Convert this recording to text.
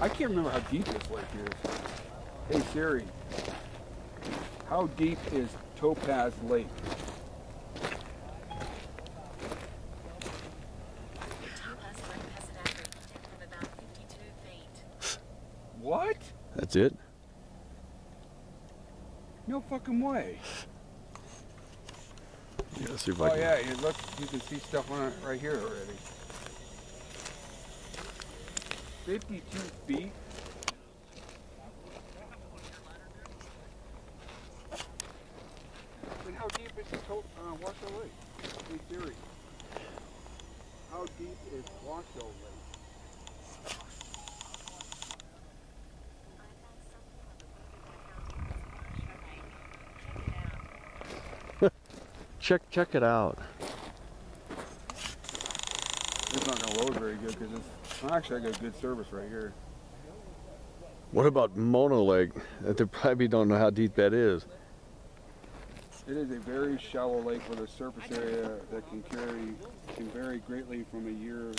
I can't remember how deep this lake is. Hey Siri, how deep is Topaz Lake? Topaz Lake has an average depth of about 52 feet. What? That's it? No fucking way. Yeah, let's see if I Oh can. yeah, you look, you can see stuff on it right here already. 52 feet? And how deep is to, uh, Washoe Lake? Hey Siri, how deep is Washoe Lake? Check check it out. Load very good because it's well, actually I got good service right here. What about Mono Lake? That They probably don't know how deep that is. It is a very shallow lake with a surface area that can carry can vary greatly from a year.